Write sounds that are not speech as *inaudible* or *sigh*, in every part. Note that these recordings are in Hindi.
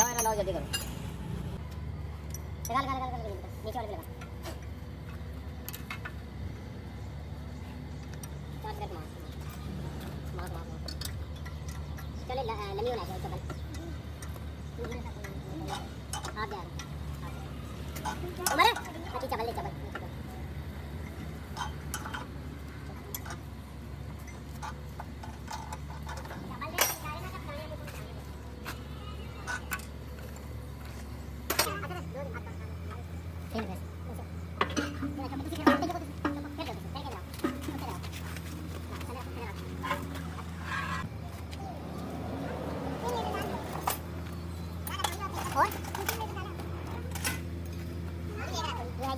लो ना लाओ जल्दी करो। लगा लगा लगा नीचे वाले लगा चार सेकंड मार मार मार मार चले लमी होना चाहिए चल आप जा उमर अच्छी चबल ले चबल खेल बस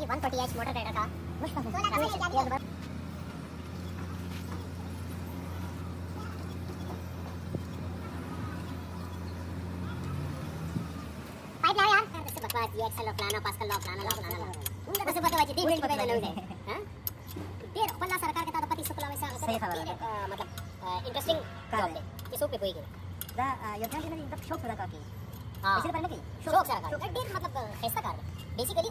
ये है जी 140 एच मोटर ट्रैक्टर का *laughs* यार। बकवास ये एक्सेल फलाना पास्कल लो फलाना लो फलाना लो उनका कसं बकवास बिल्ड बघायला नव्हते हाँ? पल्ला सरकार के ताता पति सुकला सही खबर है। मतलब इंटरेस्टिंग जॉब सोपे पोई गेले दा योजना शौक हाँ की। शौक सरकार मतलब खैसा car basically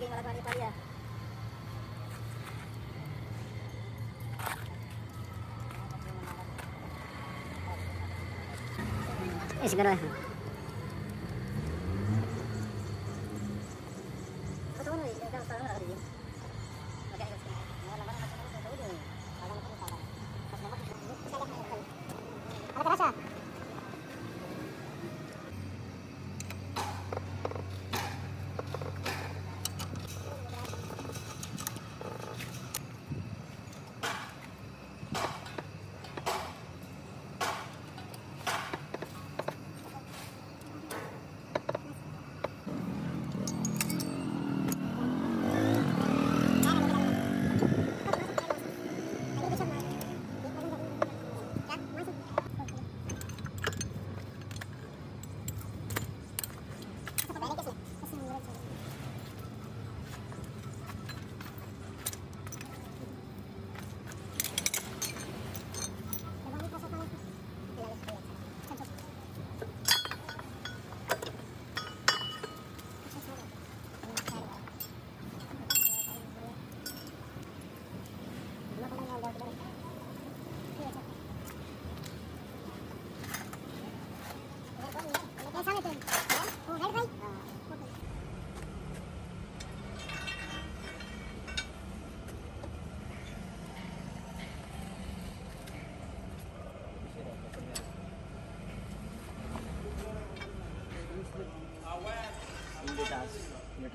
daging malagaan ni Paria. Eh, siguro.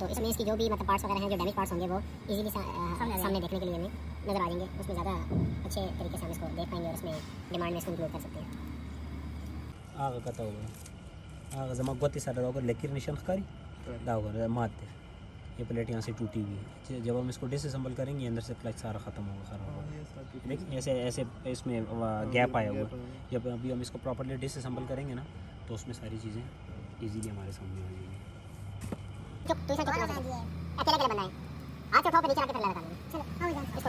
तो इसमें इसकी जो भी मतलब पार्ट्स वगैरह हैं जो डैमेज पार्ट्स होंगे वो इजीली सा, सामने, सामने देखने के लिए हमें नज़र आ जाएँगे। उसमें ज़्यादा अच्छे तरीके से हम इसको देख पाएँगे और उसमें डिमांड में इसको इंक्लूड कर सकते हैं। ಆಗ ಗೊತ್ತಾಗೋದು ಆಗ ನಮಗೆ ಗೊತ್ತಿ सर अगर लकीर निशान खकारी दाओगे मारते ये प्लेट यहाँ से टूटी हुई है। जब हम इसको डिसम्बल करेंगे अंदर से क्लच सारा ख़त्म होगा खराब होगा। देखिए ऐसे ऐसे इसमें गैप आया हुआ। जब अभी हम इसको प्रॉपरली डिसम्बल करेंगे ना तो उसमें सारी चीज़ें इजीली हमारे सामने आ जाएँगी। चुप, तू इसे चुप अकेला अकेला बनाए हाथ से उठाओ पे नीचे आके फिर लगा लगा चलो, आओ इधर। इसको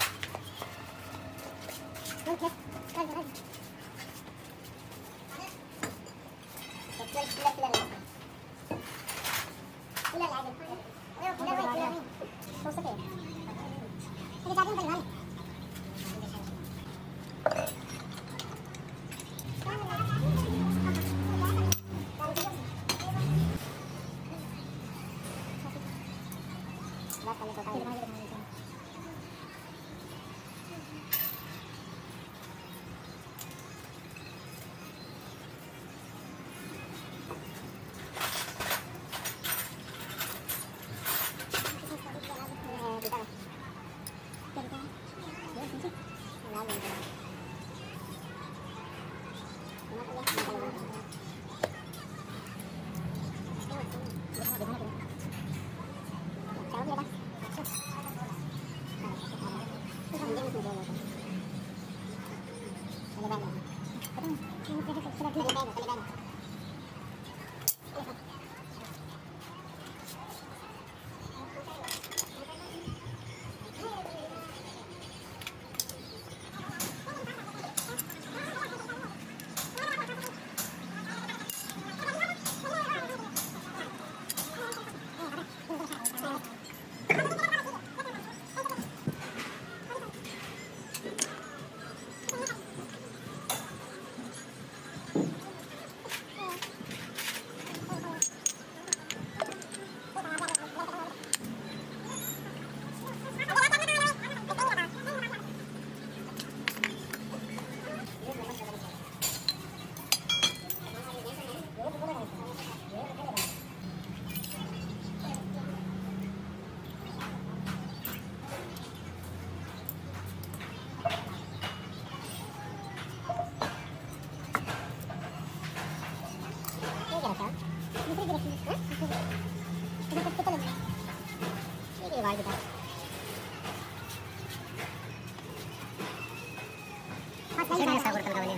saya nggak sabar tentang ini.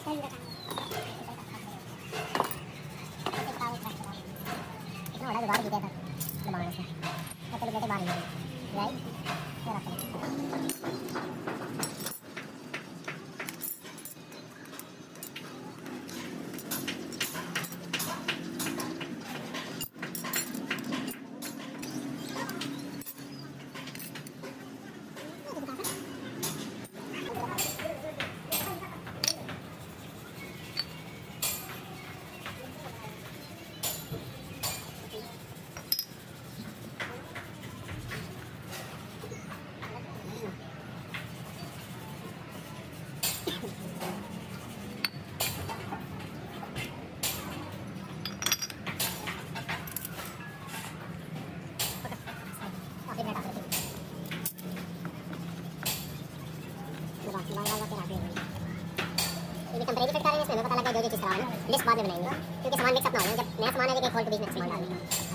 Saya nggak ये लिस्ट बाद में बनाएँगे क्योंकि सामान मिक्सअप ना हो जब नया सामान है लेकिन खोल के बीच में सामान डाल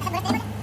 Happy birthday,